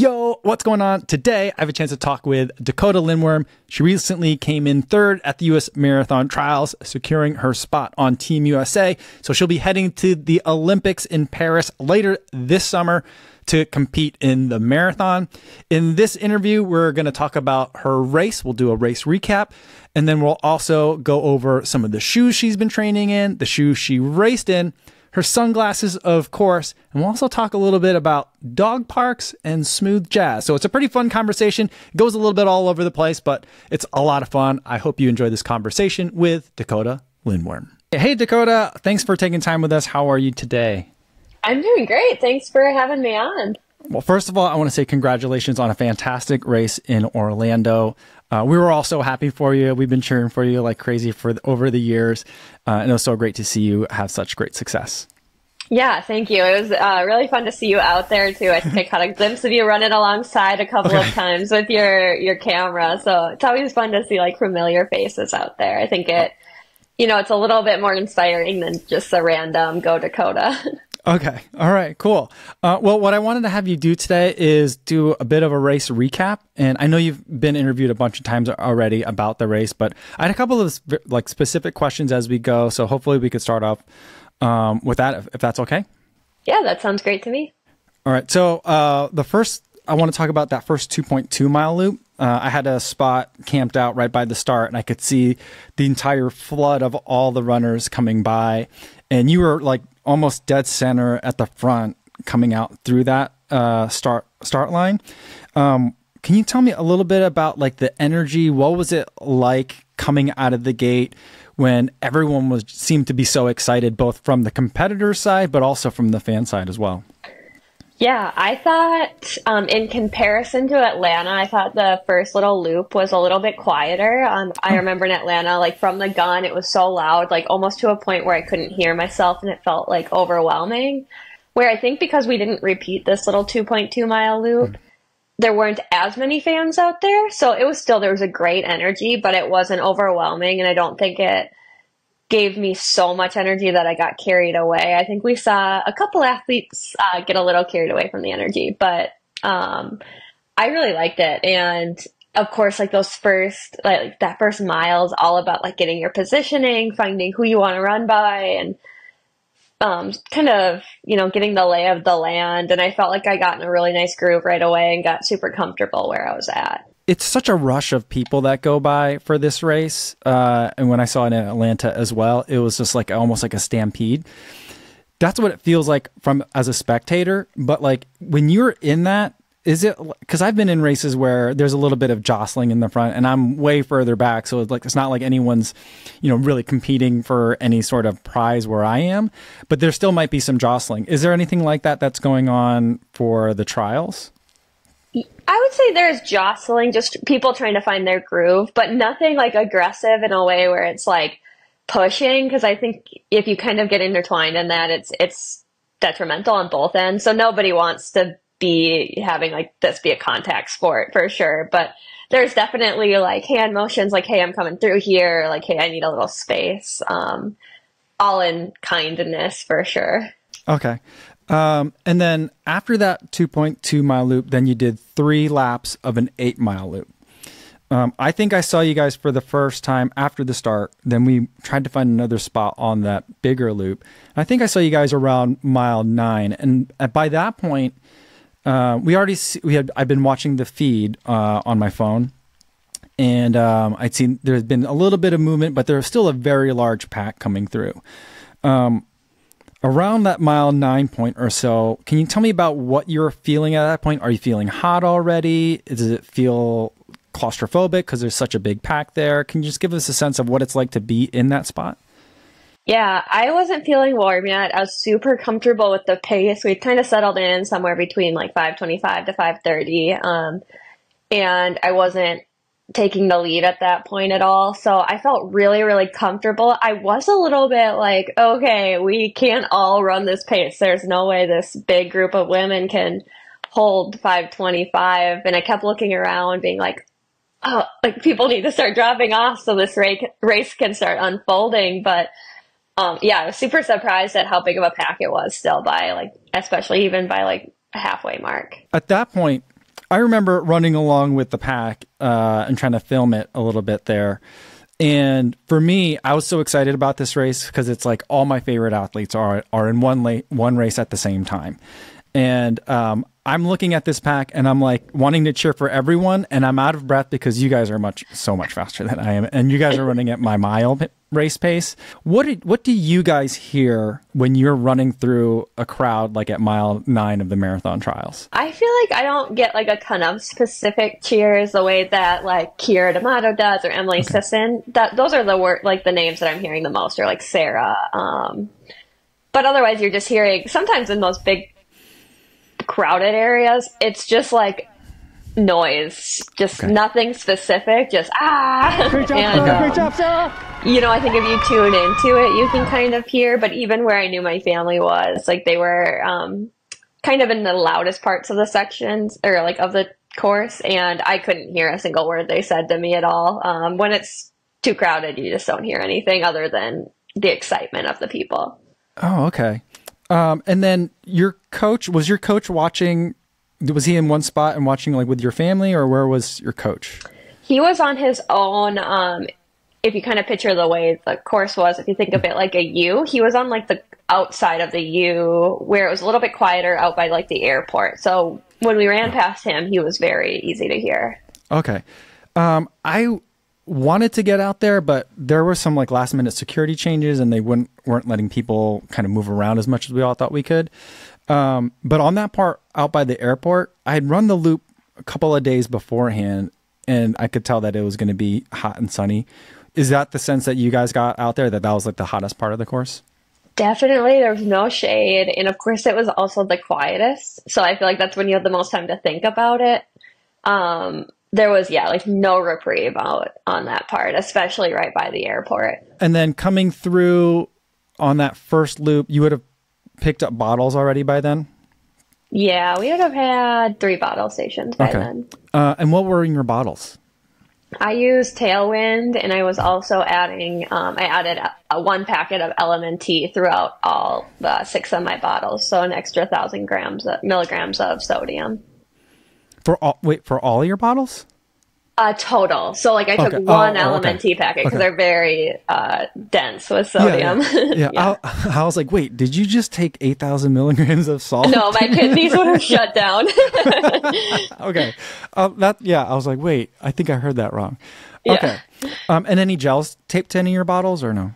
Yo, what's going on? Today, I have a chance to talk with Dakotah Lindwurm. She recently came in third at the U.S. Marathon Trials, securing her spot on Team USA. So she'll be heading to the Olympics in Paris later this summer to compete in the marathon. In this interview, we're going to talk about her race. We'll do a race recap. And then we'll also go over some of the shoes she's been training in, the shoes she raced in her sunglasses, of course, and we'll also talk a little bit about dog parks and smooth jazz. So it's a pretty fun conversation. It goes a little bit all over the place, but it's a lot of fun. I hope you enjoy this conversation with Dakotah Lindwurm. Hey, Dakotah, thanks for taking time with us. How are you today? I'm doing great. Thanks for having me on. Well, first of all, I want to say congratulations on a fantastic race in Orlando. Uh, we were all so happy for you. We've been cheering for you like crazy for the, over the years, uh, and it was so great to see you have such great success. Yeah, thank you. It was uh, really fun to see you out there too. I think I caught a glimpse of you running alongside a couple okay. of times with your your camera. So it's always fun to see like familiar faces out there. I think it, you know, it's a little bit more inspiring than just a random go Dakotah. Okay. All right. Cool. Uh, well, what I wanted to have you do today is do a bit of a race recap. And I know you've been interviewed a bunch of times already about the race, but I had a couple of like specific questions as we go. So hopefully we could start off um, with that, if, if, that's okay. Yeah, that sounds great to me. All right. So uh, the first, I want to talk about that first 2.2 mile loop. Uh, I had a spot camped out right by the start, and I could see the entire flood of all the runners coming by. And you were like almost dead center at the front coming out through that uh, start start line. Um, can you tell me a little bit about like the energy? What was it like coming out of the gate when everyone was seemed to be so excited, both from the competitor side but also from the fan side as well? Yeah, I thought um, in comparison to Atlanta, I thought the first little loop was a little bit quieter. Um, I remember in Atlanta, like from the gun, it was so loud, like almost to a point where I couldn't hear myself and it felt like overwhelming. Where I think because we didn't repeat this little 2.2 mile loop, mm. there weren't as many fans out there. So it was still, there was a great energy, but it wasn't overwhelming. And I don't think it, gave me so much energy that I got carried away. I think we saw a couple athletes uh, get a little carried away from the energy, but um, I really liked it. And of course, like those first, like that first mile is all about like getting your positioning, finding who you want to run by, and um, kind of, you know, getting the lay of the land. And I felt like I got in a really nice groove right away and got super comfortable where I was at it's such a rush of people that go by for this race. Uh, and when I saw it in Atlanta as well, it was just like almost like a stampede. That's what it feels like from as a spectator. But like when you're in that, is it because I've been in races where there's a little bit of jostling in the front, and I'm way further back, so it's like it's not like anyone's, you know, really competing for any sort of prize where I am. But there still might be some jostling. Is there anything like that that's going on for the trials? I would say there's jostling, just people trying to find their groove, but nothing like aggressive in a way where it's like pushing. Because I think if you kind of get intertwined in that, it's it's detrimental on both ends. So nobody wants to be having like this be a contact sport for sure. But there's definitely like hand motions, like "Hey, I'm coming through here," like "Hey, I need a little space." Um, all in kindness for sure. Okay. Um, and then after that 2.2 mile loop, then you did three laps of an eight mile loop. Um, I think I saw you guys for the first time after the start. Then we tried to find another spot on that bigger loop. I think I saw you guys around mile nine, and by that point, uh, we already see, we had. I've been watching the feed uh, on my phone, and um, I'd seen there's been a little bit of movement, but there's still a very large pack coming through. Um, around that mile nine point or so, can you tell me about what you're feeling at that point? Are you feeling hot already? Does it feel claustrophobic because there's such a big pack there? Can you just give us a sense of what it's like to be in that spot? Yeah, I wasn't feeling warm yet. I was super comfortable with the pace. We kind of settled in somewhere between like 525 to 530. Um, and I wasn't taking the lead at that point at all. So I felt really, really comfortable. I was a little bit like, okay, we can't all run this pace. There's no way this big group of women can hold 525. And I kept looking around being like, oh, like people need to start dropping off so this race can start unfolding. But um, yeah, I was super surprised at how big of a pack it was still by like, especially even by like halfway mark. At that point, I remember running along with the pack uh, and trying to film it a little bit there. And for me, I was so excited about this race because it's like all my favorite athletes are are in one la- one race at the same time. And um, I'm looking at this pack and I'm like wanting to cheer for everyone, and I'm out of breath because you guys are much so much faster than I am, and you guys are running at my mile race pace. What did, what do you guys hear when you're running through a crowd like at mile nine of the marathon trials? I feel like I don't get like a ton of specific cheers the way that like Keira D'Amato does or Emily okay. Sisson. That those are the word like the names that I'm hearing the most, or like Sarah. Um, but otherwise, you're just hearing sometimes in those big crowded areas, it's just like noise, just okay. nothing specific, just ah. Great job, and, um, great job, Sarah. You know, I think if you tune into it, you can kind of hear. But even where I knew my family was, like they were um, kind of in the loudest parts of the sections or like of the course, and I couldn't hear a single word they said to me at all. Um, when it's too crowded, you just don't hear anything other than the excitement of the people. Oh, okay. Um, and then your coach was your coach watching was he in one spot and watching like with your family or where was your coach? He was on his own. Um, if you kind of picture the way the course was, if you think of it like a U, he was on like the outside of the U where it was a little bit quieter out by like the airport. So when we ran past him, he was very easy to hear. Okay. Um, I wanted to get out there, but there were some like last minute security changes and they wouldn't weren't letting people kind of move around as much as we all thought we could. Um, but on that part out by the airport, I had run the loop a couple of days beforehand and I could tell that it was going to be hot and sunny. Is that the sense that you guys got out there that that was like the hottest part of the course? Definitely. There was no shade. And of course, it was also the quietest. So I feel like that's when you have the most time to think about it. Um, there was, yeah, like no reprieve out on that part, especially right by the airport. And then coming through on that first loop, you would have picked up bottles already by then? Yeah, we would have had three bottle stations by okay. then. Uh, and what were in your bottles? I used Tailwind, and I was also adding. Um, I added a, a one packet of LMNT throughout all the six of my bottles, so an extra thousand grams of, milligrams of sodium. For all wait for all your bottles? Uh, total. So like I took okay. one oh, LMNT okay. packet because okay. they're very uh, dense with sodium. Yeah, yeah. yeah. yeah. I, I, was like, wait, did you just take eight thousand milligrams of salt? No, my kidneys would have shut down. okay, uh, that yeah. I was like, wait, I think I heard that wrong. Okay, um, and any gels taped to any of your bottles or no?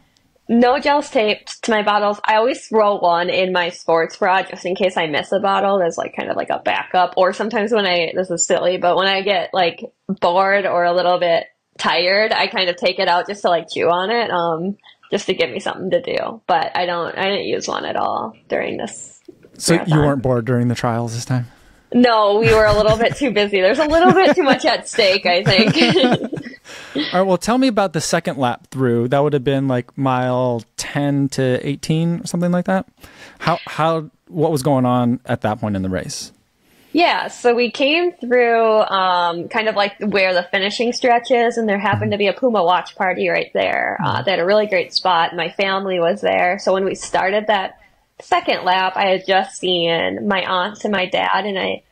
No gels taped to my bottles. I always throw one in my sports bra just in case I miss a bottle. There's like kind of like a backup. Or sometimes when I, this is silly, but when I get like bored or a little bit tired, I kind of take it out just to like chew on it, um, just to give me something to do. But I don't, I didn't use one at all during this. So marathon. you weren't bored during the trials this time? No, we were a little bit too busy. There's a little bit too much at stake, I think. All right. Well, tell me about the second lap through. That would have been like mile ten to eighteen or something like that. How how what was going on at that point in the race? Yeah, so we came through um, kind of like where the finishing stretch is, and there happened to be a Puma watch party right there. Uh, they had a really great spot. My family was there. So when we started that second lap, I had just seen my aunts and my dad, and I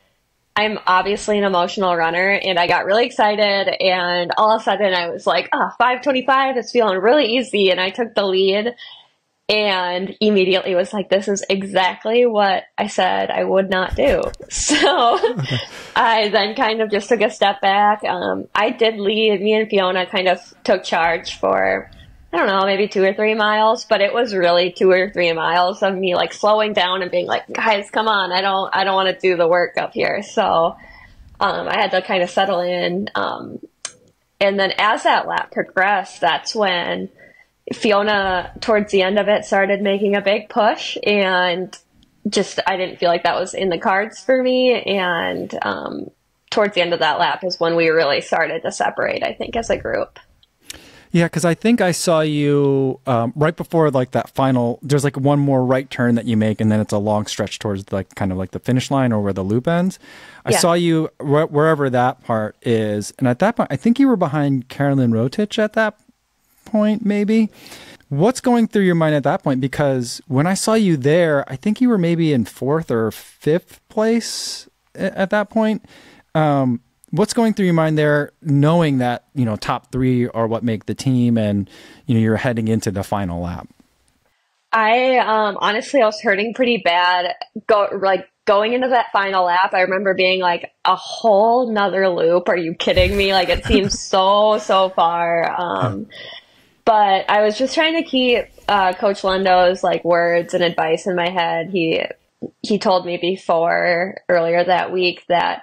I'm obviously an emotional runner and I got really excited and all of a sudden I was like, ah, oh, 525 is feeling really easy. And I took the lead and immediately was like, this is exactly what I said I would not do. So I then kind of just took a step back. Um, I did lead, me and Fiona kind of took charge for I don't know, maybe two or three miles, but it was really two or three miles of me like slowing down and being like, guys, come on, I don't, I don't want to do the work up here. So, um, I had to kind of settle in. Um, and then as that lap progressed, that's when Fiona, towards the end of it, started making a big push and just, I didn't feel like that was in the cards for me. And, um, towards the end of that lap is when we really started to separate, I think, as a group. Yeah, because I think I saw you um, right before like that final. There's like one more right turn that you make, and then it's a long stretch towards like kind of like the finish line or where the loop ends. I yeah. saw you wh- wherever that part is, and at that point, I think you were behind Caroline Rotich at that point, maybe. What's going through your mind at that point? Because when I saw you there, I think you were maybe in fourth or fifth place at that point. Um, what's going through your mind there, knowing that you know top three are what make the team, and you know you're heading into the final lap? I um, honestly, I was hurting pretty bad. Go like going into that final lap. I remember being like a whole nother loop. Are you kidding me? Like it seems so so far. Um, but I was just trying to keep uh, Coach Lundo's like words and advice in my head. He he told me before earlier that week that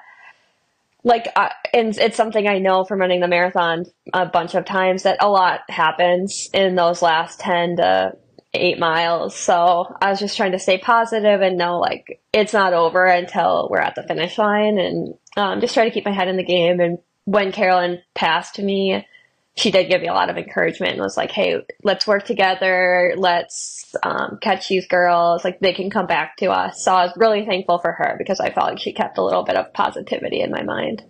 like uh, and it's something I know from running the marathon a bunch of times that a lot happens in those last 10 to 8 miles. So I was just trying to stay positive and know like it's not over until we're at the finish line and um, just try to keep my head in the game and when Caroline passed me she did give me a lot of encouragement and was like, "Hey, let's work together. Let's um, catch these girls. Like they can come back to us." So I was really thankful for her because I felt like she kept a little bit of positivity in my mind.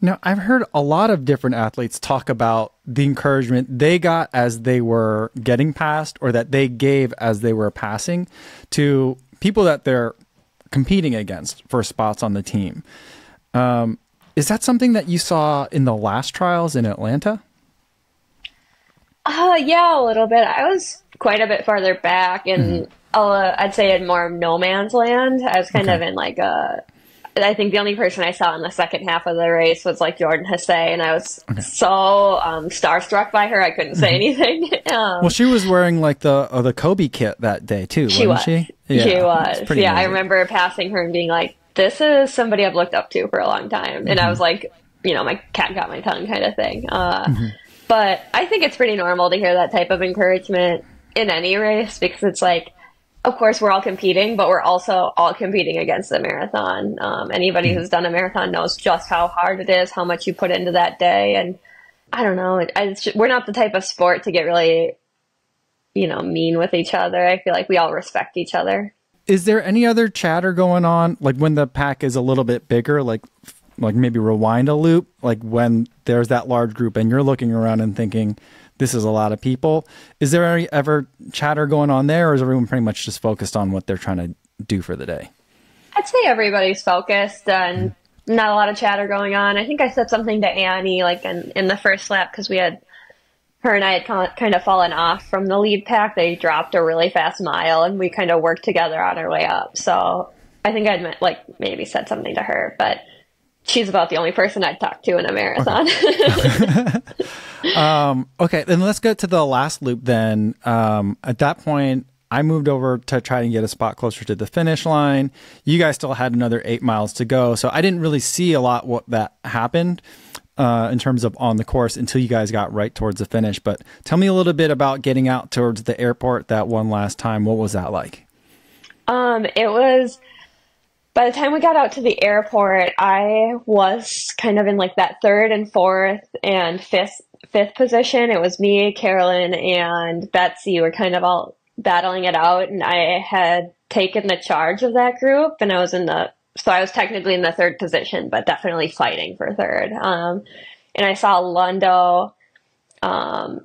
Now, I've heard a lot of different athletes talk about the encouragement they got as they were getting past or that they gave as they were passing to people that they're competing against for spots on the team. Um, is that something that you saw in the last trials in Atlanta? Uh, yeah, a little bit. I was quite a bit farther back, and mm-hmm. uh, I'd say in more no man's land. I was kind okay. of in like a. I think the only person I saw in the second half of the race was like Jordan Hasay, and I was okay. so um, starstruck by her I couldn't say mm-hmm. anything. um, well, she was wearing like the uh, the Kobe kit that day too, she wasn't was. she? Yeah, she was. Yeah, amazing. I remember passing her and being like, this is somebody I've looked up to for a long time. And mm-hmm. I was like, you know, my cat got my tongue kind of thing. Uh, mm-hmm. But I think it's pretty normal to hear that type of encouragement in any race because it's like, of course, we're all competing, but we're also all competing against the marathon. Um, anybody who's done a marathon knows just how hard it is, how much you put into that day. And I don't know, just, we're not the type of sport to get really, you know, mean with each other. I feel like we all respect each other is there any other chatter going on like when the pack is a little bit bigger like like maybe rewind a loop like when there's that large group and you're looking around and thinking this is a lot of people is there any ever chatter going on there or is everyone pretty much just focused on what they're trying to do for the day i'd say everybody's focused and not a lot of chatter going on i think i said something to annie like in, in the first lap because we had her and I had kind of fallen off from the lead pack. They dropped a really fast mile, and we kind of worked together on our way up. So I think I'd like maybe said something to her, but she's about the only person I'd talk to in a marathon. Okay. um, okay, then let's get to the last loop. Then um, at that point, I moved over to try and get a spot closer to the finish line. You guys still had another eight miles to go, so I didn't really see a lot what that happened uh, in terms of on the course until you guys got right towards the finish. But tell me a little bit about getting out towards the airport that one last time. What was that like? Um, it was by the time we got out to the airport, I was kind of in like that third and fourth and fifth fifth position. It was me, Caroline, and Betsy were kind of all battling it out, and I had taken the charge of that group, and I was in the so I was technically in the third position, but definitely fighting for third. Um, and I saw Lundo, um,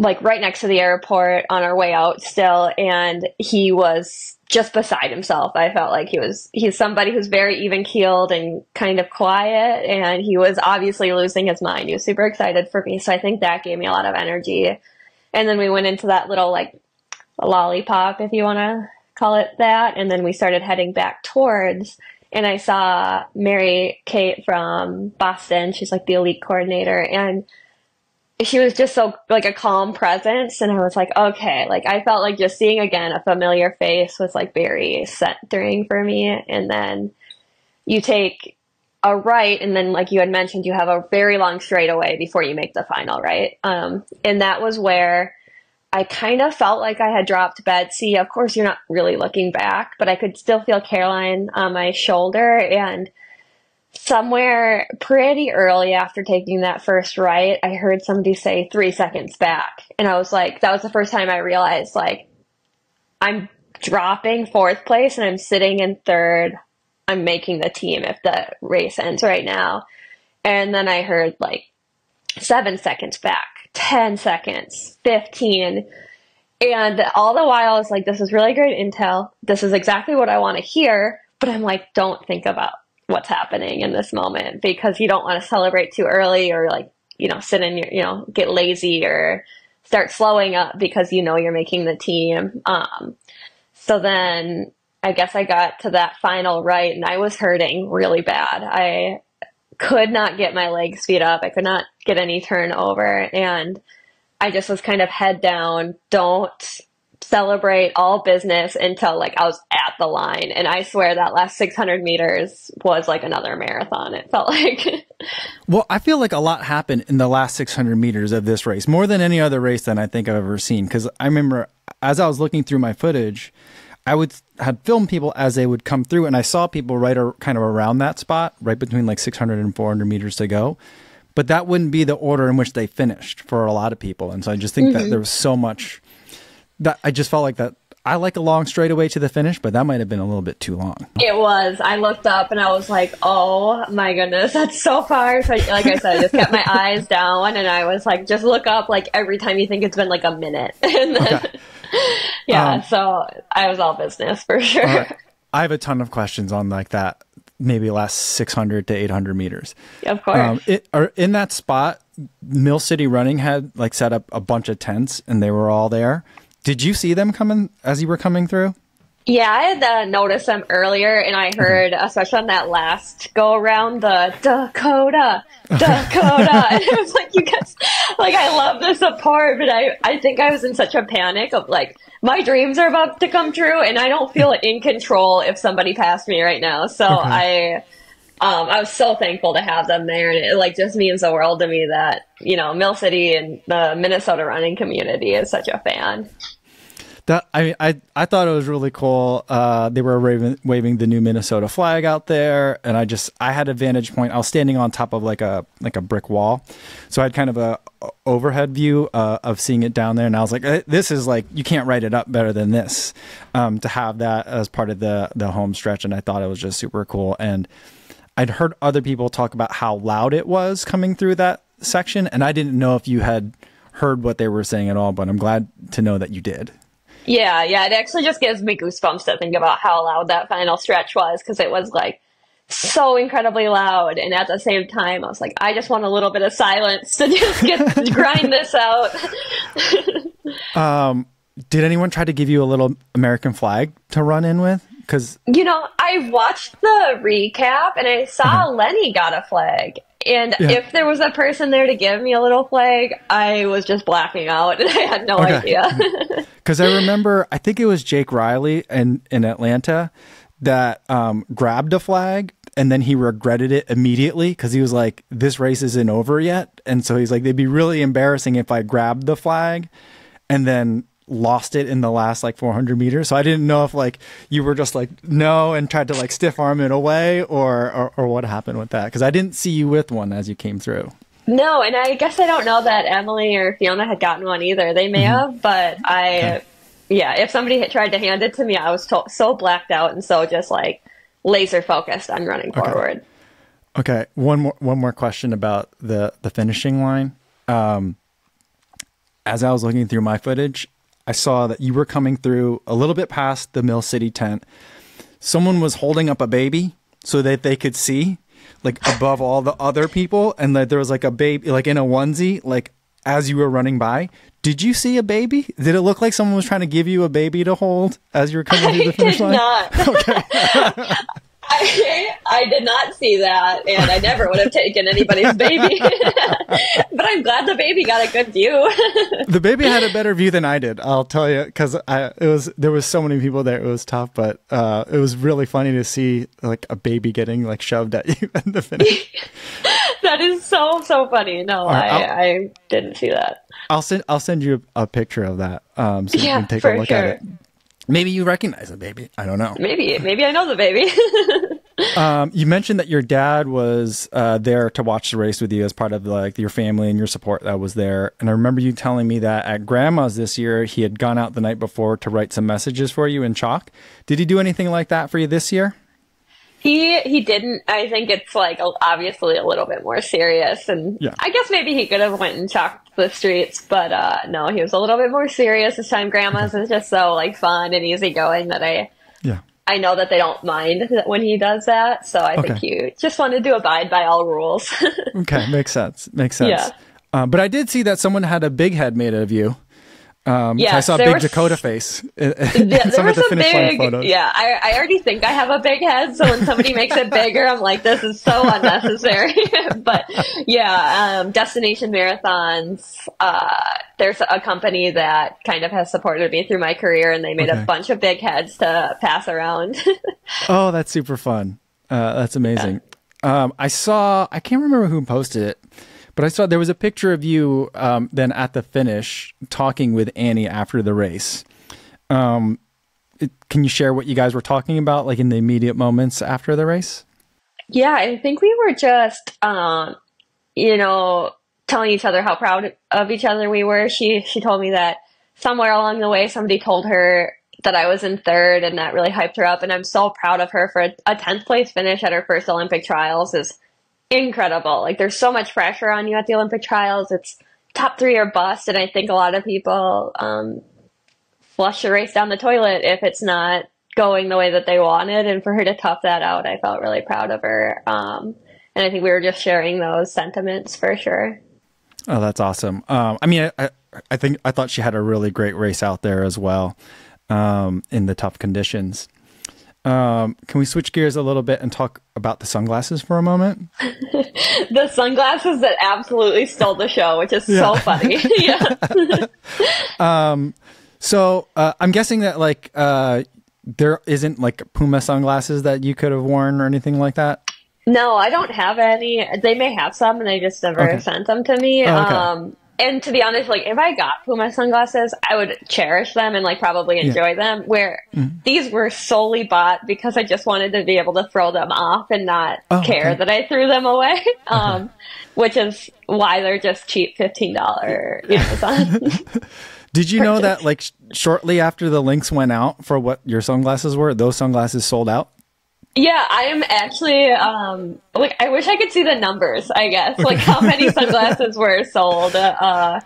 like right next to the airport on our way out still, and he was just beside himself. I felt like he was he's somebody who's very even keeled and kind of quiet, and he was obviously losing his mind. He was super excited for me, so I think that gave me a lot of energy. And then we went into that little like lollipop, if you want to call it that, and then we started heading back towards and I saw Mary Kate from Boston. She's like the elite coordinator and she was just so like a calm presence and I was like, okay, like I felt like just seeing again a familiar face was like very centering for me. And then you take a right and then like you had mentioned you have a very long straightaway before you make the final right um, and that was where I kind of felt like I had dropped Betsy. Of course, you're not really looking back, but I could still feel Caroline on my shoulder. And somewhere pretty early after taking that first right, I heard somebody say three seconds back. And I was like, that was the first time I realized, like, I'm dropping fourth place and I'm sitting in third. I'm making the team if the race ends right now. And then I heard, like, seven seconds back 10 seconds, 15. And all the while, I was like, this is really great intel. This is exactly what I want to hear. But I'm like, don't think about what's happening in this moment because you don't want to celebrate too early or like, you know, sit in your, you know, get lazy or start slowing up because you know you're making the team. Um, so then I guess I got to that final right and I was hurting really bad. I could not get my legs speed up. I could not get any turnover and I just was kind of head down. Don't celebrate all business until like I was at the line. And I swear that last 600 meters was like another marathon. It felt like. well, I feel like a lot happened in the last 600 meters of this race, more than any other race that I think I've ever seen. Cause I remember as I was looking through my footage, I would had filmed people as they would come through and I saw people right or, kind of around that spot, right between like 600 and 400 meters to go but that wouldn't be the order in which they finished for a lot of people. And so I just think mm-hmm. that there was so much that I just felt like that. I like a long straightaway to the finish, but that might have been a little bit too long. It was. I looked up and I was like, "Oh my goodness, that's so far!" So, like I said, I just kept my eyes down and I was like, "Just look up!" Like every time you think it's been like a minute, and then okay. yeah. Um, so I was all business for sure. Right. I have a ton of questions on like that maybe last 600 to 800 meters. Yeah, of course. Um, it, or in that spot, Mill City Running had like set up a bunch of tents and they were all there. Did you see them coming as you were coming through? Yeah, I had uh, noticed them earlier, and I heard, mm-hmm. especially on that last go around, the Dakotah, Dakotah, and it was like you guys, like I love this apart, but I, I think I was in such a panic of like my dreams are about to come true, and I don't feel in control if somebody passed me right now. So okay. I. Um, I was so thankful to have them there, and it like just means the world to me that you know Mill City and the Minnesota running community is such a fan. That I mean, I I thought it was really cool. Uh, they were waving, waving the new Minnesota flag out there, and I just I had a vantage point. I was standing on top of like a like a brick wall, so I had kind of a overhead view uh, of seeing it down there, and I was like, eh, "This is like you can't write it up better than this." Um, to have that as part of the the home stretch, and I thought it was just super cool. And I'd heard other people talk about how loud it was coming through that section, and I didn't know if you had heard what they were saying at all, but I'm glad to know that you did. Yeah, yeah, it actually just gives me goosebumps to think about how loud that final stretch was because it was like so incredibly loud, and at the same time, I was like, I just want a little bit of silence to just get grind this out. um, did anyone try to give you a little American flag to run in with? Because you know, I watched the recap and I saw uh-huh. Lenny got a flag, and yeah. if there was a person there to give me a little flag, I was just blacking out and I had no okay. idea. Because I remember, I think it was Jake Riley in, in Atlanta that um, grabbed a flag and then he regretted it immediately because he was like, this race isn't over yet. And so he's like, it'd be really embarrassing if I grabbed the flag and then lost it in the last like 400 meters. So I didn't know if like you were just like no and tried to like stiff arm it away or or, or what happened with that because I didn't see you with one as you came through. No, and I guess I don't know that Emily or Fiona had gotten one either. They may mm-hmm. have, but I, okay. yeah, if somebody had tried to hand it to me, I was to- so blacked out and so just like laser focused on running okay. forward. Okay, one more one more question about the the finishing line. Um, as I was looking through my footage, I saw that you were coming through a little bit past the Mill City tent. Someone was holding up a baby so that they could see, like above all the other people, and that there was like a baby, like in a onesie, like as you were running by. Did you see a baby? Did it look like someone was trying to give you a baby to hold as you were coming through the finish line? Not. Okay. I, I did not see that, and I never would have taken anybody's baby. but I'm glad the baby got a good view. the baby had a better view than I did. I'll tell you, because it was there was so many people there. It was tough, but uh, it was really funny to see like a baby getting like shoved at you at the finish. that is so so funny. No, right, I, I didn't see that. I'll send I'll send you a, picture of that um, so yeah, you can take a look sure. at it. Maybe you recognize the baby. I don't know. Maybe, maybe I know the baby. um, you mentioned that your dad was uh, there to watch the race with you as part of like your family and your support that was there. And I remember you telling me that at grandma's this year, he had gone out the night before to write some messages for you in chalk. Did he do anything like that for you this year? He he didn't. I think it's like obviously a little bit more serious, and yeah. I guess maybe he could have went and chalked the streets, but uh, no, he was a little bit more serious this time. Grandma's is just so like fun and easygoing that I yeah I know that they don't mind that when he does that. So I think Okay. he just wanted to abide by all rules. Okay, makes sense. Makes sense. Yeah. Uh, but I did see that someone had a big head made of you. Um, Yeah, I saw a big was- Dakotah face in, Yeah, some of the finish line big, photos. yeah. I, I already think I have a big head, so when somebody makes it bigger, I'm like, this is so unnecessary. but yeah, um, Destination Marathons. Uh, there's a company that kind of has supported me through my career, and they made Okay. a bunch of big heads to pass around. Oh, that's super fun. Uh, that's amazing. Um, I saw, I can't remember who posted it, but I saw there was a picture of you um, then at the finish talking with Annie after the race. Um, it, can you share what you guys were talking about, like in the immediate moments after the race? Yeah, I think we were just, um, you know, telling each other how proud of each other we were. She she told me that somewhere along the way somebody told her that I was in third, and that really hyped her up. And I'm so proud of her for a- tenth place finish at her first Olympic trials is incredible. Like there's so much pressure on you at the Olympic trials. It's top three or bust, and I think a lot of people um, flush the race down the toilet if it's not going the way that they wanted. And for her to tough that out, I felt really proud of her. Um, and I think we were just sharing those sentiments for sure. Oh, that's awesome. Um, I mean, I, I, think I thought she had a really great race out there as well um, in the tough conditions. Um, can we switch gears a little bit and talk about the sunglasses for a moment? The sunglasses that absolutely stole the show, which is Yeah. so funny. yeah. Um, so uh, I'm guessing that like uh, there isn't like Puma sunglasses that you could have worn or anything like that. No, I don't have any. They may have some, and they just never Okay. sent them to me. Oh, okay. Um, and to be honest, like if I got Puma sunglasses, I would cherish them and like probably enjoy them. Where Mm-hmm. these were solely bought because I just wanted to be able to throw them off and not Oh, care okay. that I threw them away. Um, which is why they're just cheap fifteen dollar Amazon. Did you know that like sh- shortly after the links went out for what your sunglasses were, those sunglasses sold out? Yeah, I am actually um like I wish I could see the numbers, I guess. Like how many sunglasses were sold uh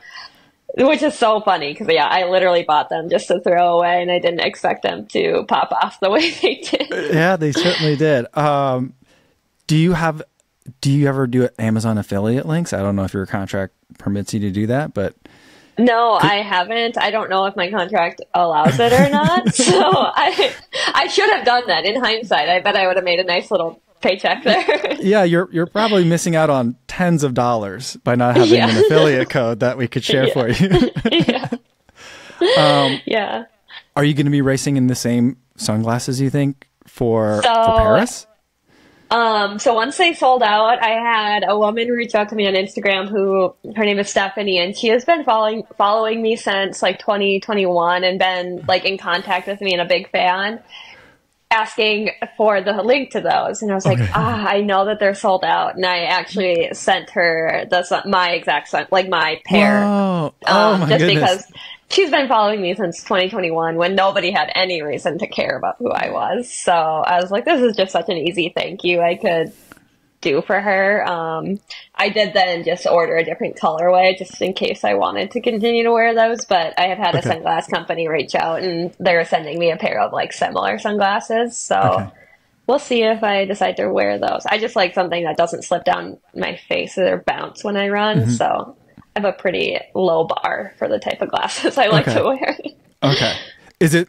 which is so funny because yeah, I literally bought them just to throw away and I didn't expect them to pop off the way they did. Yeah, they certainly did. Um, do you have? Do you ever do Amazon affiliate links? I don't know if your contract permits you to do that, but No, I haven't. I don't know if my contract allows it or not. so I I should have done that in hindsight. I bet I would have made a nice little paycheck there. yeah, you're you're probably missing out on tens of dollars by not having Yeah. an affiliate code that we could share Yeah. for you. yeah. Um, yeah. Are you going to be racing in the same sunglasses? You think for So- for Paris? Um, so once they sold out, I had a woman reach out to me on Instagram who her name is Stephanie and she has been following following me since like 2021 and been like in contact with me and a big fan asking for the link to those and I was like, "Ah, I know that they're sold out." And I actually sent her the my exact like my pair. Oh um, my just goodness. because she's been following me since 2021 when nobody had any reason to care about who I was. So I was like, this is just such an easy thank you I could do for her. Um, I did then just order a different colorway just in case I wanted to continue to wear those. But I have had Okay. a sunglass company reach out and they're sending me a pair of like similar sunglasses. So. Okay. We'll see if I decide to wear those. I just like something that doesn't slip down my face or bounce when I run. Mm-hmm. So I have a pretty low bar for the type of glasses I like Okay. to wear. Okay. Is it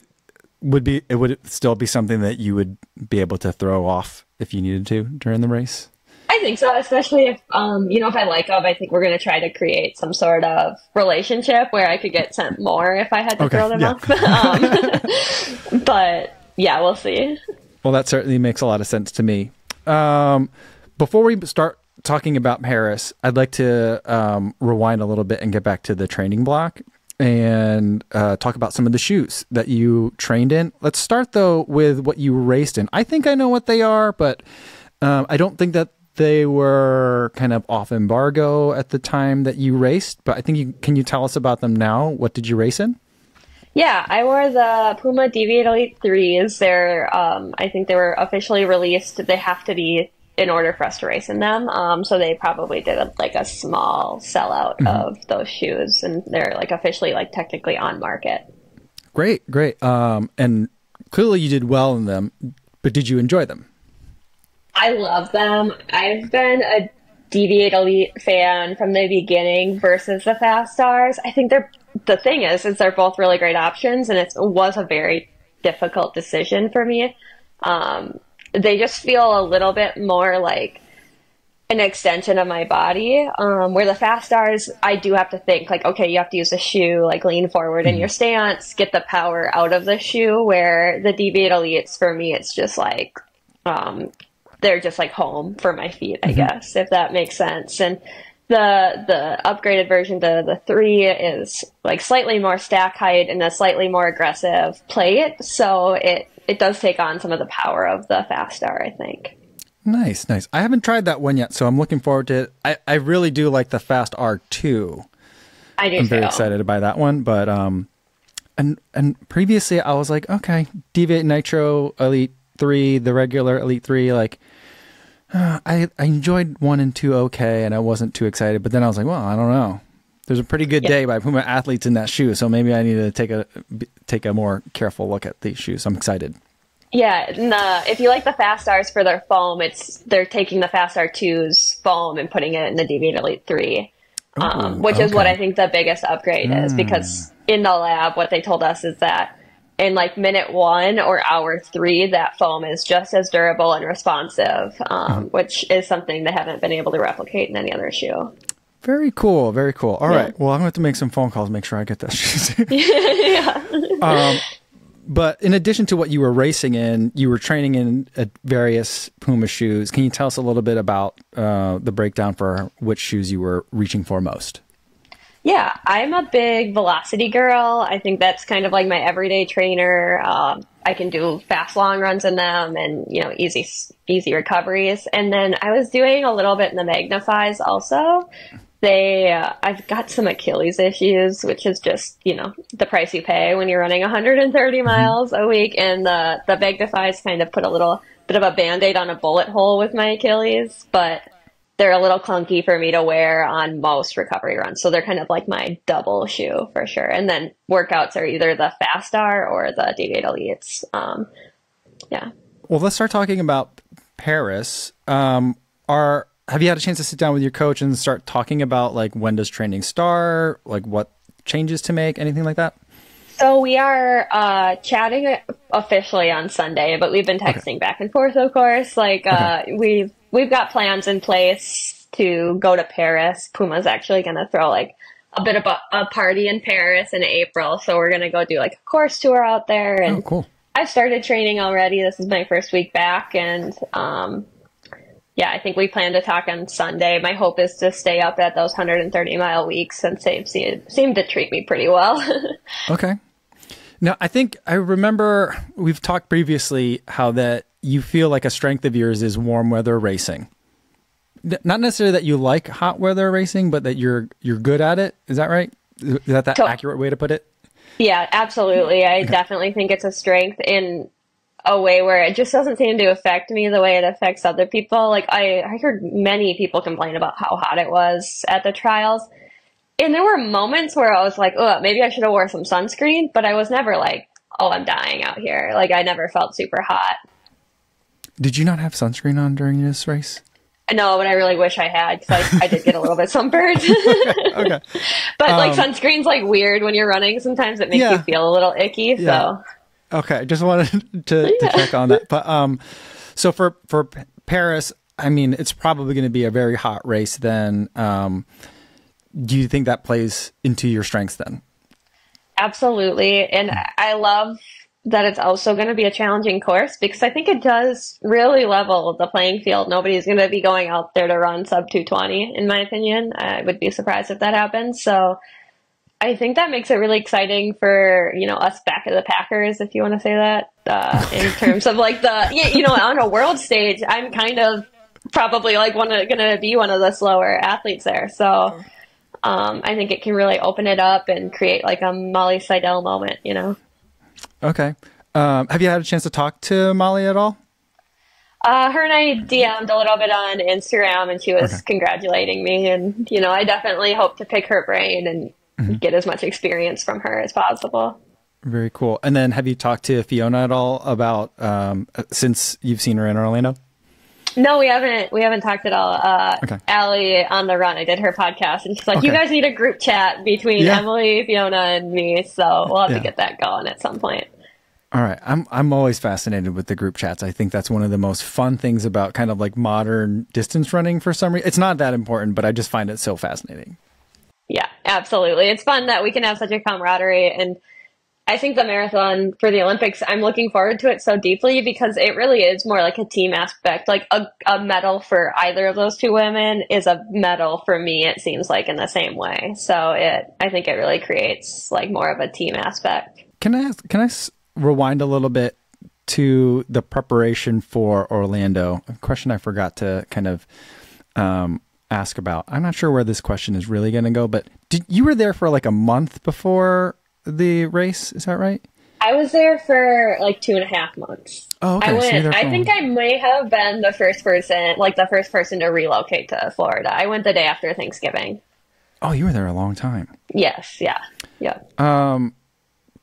would be it would still be something that you would be able to throw off if you needed to during the race? I think so, especially if um, you know, if I like them, I think we're gonna try to create some sort of relationship where I could get sent more if I had to Okay, throw them yeah. off. um, but yeah, we'll see. Well, that certainly makes a lot of sense to me. Um, before we start talking about Paris, I'd like to um, rewind a little bit and get back to the training block and uh, talk about some of the shoes that you trained in. Let's start though with what you raced in. I think I know what they are, but um, I don't think that they were kind of off embargo at the time that you raced. But I think you can you tell us about them now? What did you race in? Yeah, I wore the Puma Deviate Elite 3s. They're, um, I think they were officially released. They have to be in order for us to race in them. Um, so they probably did a, like a small sellout of those shoes and they're like officially like technically on market. Great, great. Um, and clearly you did well in them, but did you enjoy them? I love them. I've been a Deviate Elite fan from the beginning versus the Fast Stars. I think they're the thing is, is they're both really great options, and it was a very difficult decision for me. Um, they just feel a little bit more like an extension of my body. Um, where the fast stars, I do have to think like, okay, you have to use a shoe, like lean forward in your stance, get the power out of the shoe. Where the Deviate Elites, for me, it's just like, um, they're just like home for my feet, I mm-hmm. guess, if that makes sense. And the the upgraded version, the the three is like slightly more stack height and a slightly more aggressive plate, so it it does take on some of the power of the fast star, I think. Nice, nice. I haven't tried that one yet, so I'm looking forward to it. I, I really do like the Fast R2. I do. I'm very too. excited to buy that one, but um, and and previously I was like, okay, Deviate Nitro Elite Three, the regular Elite Three, like uh, I I enjoyed one and two okay, and I wasn't too excited. But then I was like, well, I don't know. There's a pretty good yeah. day by Puma athletes in that shoe, so maybe I need to take a take a more careful look at these shoes. I'm excited. Yeah, the, if you like the Fast Stars for their foam, it's they're taking the Fast Star 2's foam and putting it in the Deviate Elite 3, um, which okay. is what I think the biggest upgrade mm. is because in the lab, what they told us is that in like minute one or hour three, that foam is just as durable and responsive, um, mm. which is something they haven't been able to replicate in any other shoe. Very cool. Very cool. All yeah. right. Well, I'm going to have to make some phone calls, make sure I get that shoes. yeah. um, but in addition to what you were racing in, you were training in uh, various Puma shoes. Can you tell us a little bit about uh, the breakdown for which shoes you were reaching for most? Yeah, I'm a big velocity girl. I think that's kind of like my everyday trainer. Uh, I can do fast long runs in them and, you know, easy, easy recoveries. And then I was doing a little bit in the magnifies also they uh, I've got some Achilles issues, which is just you know the price you pay when you're running 130 mm-hmm. miles a week, and the the Magnifies kind of put a little bit of a band-aid on a bullet hole with my Achilles, but they're a little clunky for me to wear on most recovery runs. So they're kind of like my double shoe for sure. And then workouts are either the Fast Star or the Deviate Elites. Um, yeah. Well, let's start talking about Paris. Um, are have you had a chance to sit down with your coach and start talking about like when does training start, like what changes to make, anything like that? So we are uh, chatting officially on Sunday, but we've been texting okay. back and forth, of course. Like uh, okay. we've we've got plans in place to go to Paris. Puma's actually going to throw like a bit of a, a, party in Paris in April, so we're going to go do like a course tour out there. And oh, cool. I've started training already. This is my first week back, and um, yeah, I think we plan to talk on Sunday. My hope is to stay up at those 130 mile weeks since they seem, seemed to treat me pretty well. okay. Now, I think I remember we've talked previously how that you feel like a strength of yours is warm weather racing. Not necessarily that you like hot weather racing, but that you're you're good at it. Is that right? Is that that accurate way to put it? Yeah, absolutely. I okay. definitely think it's a strength. in a way where it just doesn't seem to affect me the way it affects other people. Like I, I heard many people complain about how hot it was at the trials. And there were moments where I was like, oh, maybe I should have wore some sunscreen, but I was never like, oh, I'm dying out here. Like I never felt super hot. Did you not have sunscreen on during this race? No, but I really wish I had because I, I, did get a little bit sunburned. okay, okay. But um, like sunscreen's like weird when you're running. Sometimes it makes yeah. you feel a little icky. Yeah. So Okay, I just wanted to, to check on that. But um, so for for Paris, I mean, it's probably going to be a very hot race. Then, um, do you think that plays into your strengths then? Absolutely, and I love that it's also going to be a challenging course because I think it does really level the playing field. Nobody's going to be going out there to run sub 220, in my opinion. I would be surprised if that happens. So I think that makes it really exciting for you know us back at the Packers, if you want to say that, uh, in terms of like the you know on a world stage. I'm kind of probably like one of going to be one of the slower athletes there, so um, I think it can really open it up and create like a Molly Seidel moment, you know. Okay, um, have you had a chance to talk to Molly at all? Uh, her and I DM'd a little bit on Instagram, and she was okay. congratulating me. And you know, I definitely hope to pick her brain and mm-hmm. get as much experience from her as possible. Very cool. And then have you talked to Fiona at all about um, since you've seen her in Orlando? No, we haven't. We haven't talked at all. Uh, Okay. Ali on the Run. I did her podcast, and she's like, "You guys need a group chat between Yeah. Emily, Fiona, and me." So we'll have Yeah. to get that going at some point. All right. I'm I'm always fascinated with the group chats. I think that's one of the most fun things about kind of like modern distance running for some reason. It's not that important, but I just find it so fascinating. Yeah, absolutely. It's fun that we can have such a camaraderie. And I think the marathon for the Olympics, I'm looking forward to it so deeply because it really is more like a team aspect. Like a, a medal for either of those two women is a medal for me, it seems like, in the same way. So it, I think it really creates like more of a team aspect. Can I can I rewind a little bit to the preparation for Orlando? A question I forgot to kind of um, ask about. I'm not sure where this question is really going to go, but did you were there for like a month before the race? Is that right? I was there for like two and a half months. Oh, okay. I So went. there I think I may have been the first person, like the first person to relocate to Florida. I went the day after Thanksgiving. Oh, you were there a long time. Yes, yeah, yeah. Um,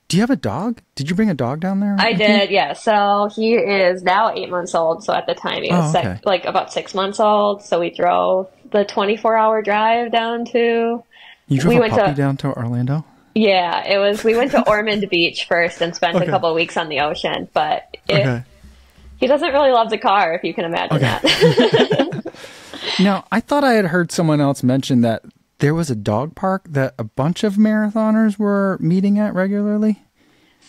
do you have a dog? Did you bring a dog down there? I you? did, yeah. So he is now eight months old. So at the time he oh, was Oh, six- okay. like about six months old. So we drove the 24 hour drive down to, You drove we went to- down to Orlando? yeah, it was, we went to Ormond Beach first and spent Okay. a couple of weeks on the ocean. But it, Okay. he doesn't really love the car, if you can imagine Okay. that. Now, I thought I had heard someone else mention that there was a dog park that a bunch of marathoners were meeting at regularly.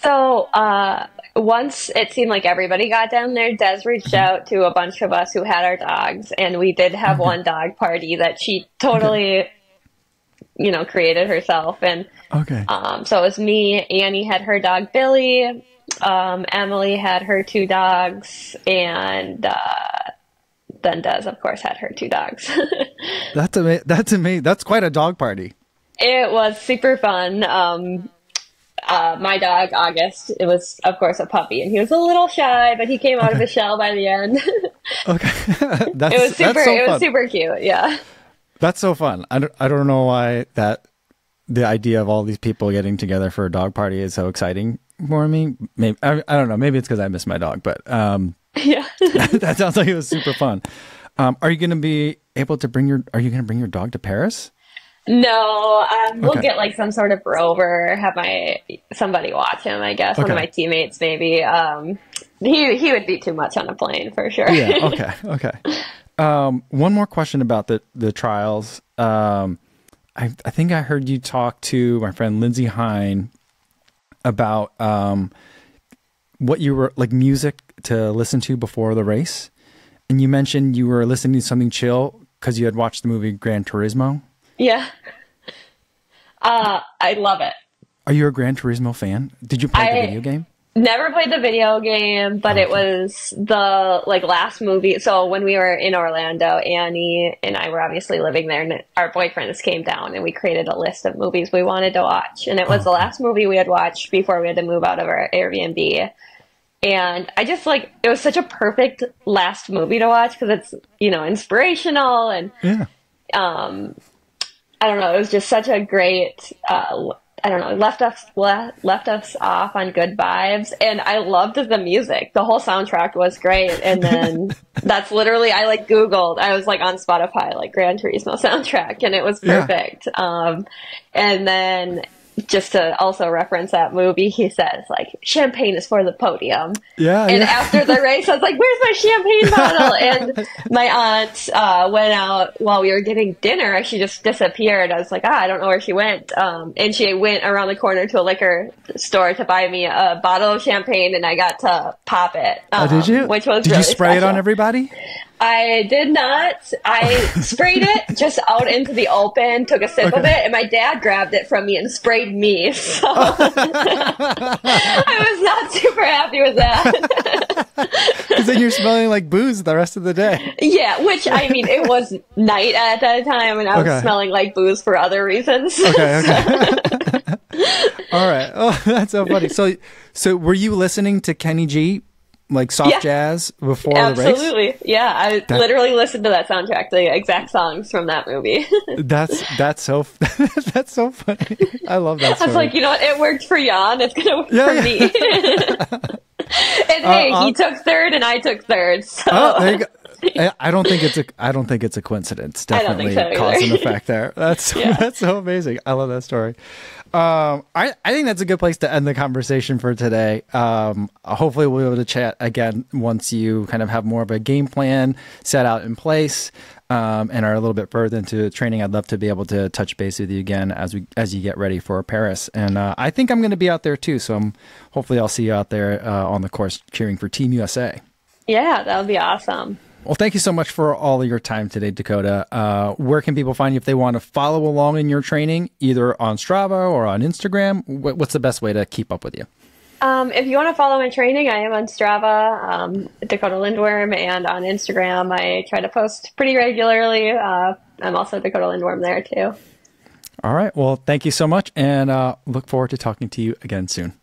So uh, once it seemed like everybody got down there, Des reached Mm-hmm. out to a bunch of us who had our dogs, and we did have one dog party that she totally, you know, created herself. And Okay. um, so it was me, Annie had her dog Billy, um, Emily had her two dogs, and uh, then Des, of course, had her two dogs. That's ama- that's amazing. That's quite a dog party. It was super fun. Um, uh, my dog August, it was of course a puppy, and he was a little shy, but he came out of his shell by the end. it Okay. that's was super. that's so it was super cute. Yeah. That's so fun. I don't, I don't know why that the idea of all these people getting together for a dog party is so exciting for me. Maybe I, I don't know. Maybe it's because I miss my dog, but um, Yeah. that sounds like it was super fun. Um, are you going to be able to bring your? Are you going to bring your dog to Paris? No, um, we'll Okay. get like some sort of rover. Have my somebody watch him. I guess one of my teammates maybe. Um, he he would be too much on a plane for sure. yeah. Okay. Okay. Um, one more question about the the trials. Um, I I think I heard you talk to my friend Lindsey Hein about um, what you were like music to listen to before the race, and you mentioned you were listening to something chill because you had watched the movie Gran Turismo. Yeah. Uh, I love it. Are you a Gran Turismo fan? Did you play the video game? Never played the video game, but it was the like last movie. So when we were in Orlando, Annie and I were obviously living there, and our boyfriends came down, and we created a list of movies we wanted to watch. And it was the last movie we had watched before we had to move out of our Airbnb. And I just like it was such a perfect last movie to watch because it's you know inspirational and Yeah. um, I don't know. It was just such a great. Uh, I don't know. Left us le- left us off on good vibes, and I loved the music. The whole soundtrack was great, and then that's literally I like Googled. I was like on Spotify, like Gran Turismo soundtrack, and it was Yeah. perfect. Um, and then just to also reference that movie, he says like champagne is for the podium. Yeah. And yeah. after the race, I was like, "Where's my champagne bottle?" And my aunt uh, went out while we were getting dinner. She just disappeared. I was like, "Ah, I don't know where she went." Um, and she went around the corner to a liquor store to buy me a bottle of champagne, and I got to pop it. Oh, Um, did you? Which was did really you spray it on everybody? I did not. I sprayed it just out into the open, took a sip of it, and my dad grabbed it from me and sprayed me. So I was not super happy with that. Because then you're smelling like booze the rest of the day. Yeah, which I mean, it was night at that time, and I was Okay. smelling like booze for other reasons. Okay, okay. All right. Oh, that's so funny. So, so were you listening to Kenny G like soft Yeah. jazz before the race? Absolutely. Yeah, I literally listened to that soundtrack, the exact songs from that movie. That's that's so that's so funny. I love that. I was like, you know what? It worked for Jann. It's gonna work Yeah, for yeah. me. and hey, uh, he took third, and I took third. So Oh, there you go. I- I don't think it's a. I don't think it's a coincidence. Definitely so cause and effect there. That's Yeah. that's so amazing. I love that story. Um, I I think that's a good place to end the conversation for today. Um, hopefully we'll be able to chat again once you kind of have more of a game plan set out in place. Um, and are a little bit further into training. I'd love to be able to touch base with you again as we as you get ready for Paris. And uh, I think I'm going to be out there too. So I'm, hopefully I'll see you out there uh, on the course cheering for Team USA. yeah, that would be awesome. Well, thank you so much for all of your time today, Dakotah. Uh, where can people find you if they want to follow along in your training, either on Strava or on Instagram? Wh- What's the best way to keep up with you? Um, if you want to follow my training, I am on Strava, um, Dakotah Lindwurm, and on Instagram. I try to post pretty regularly. Uh, I'm also Dakotah Lindwurm there too. All right. Well, thank you so much, and uh, look forward to talking to you again soon.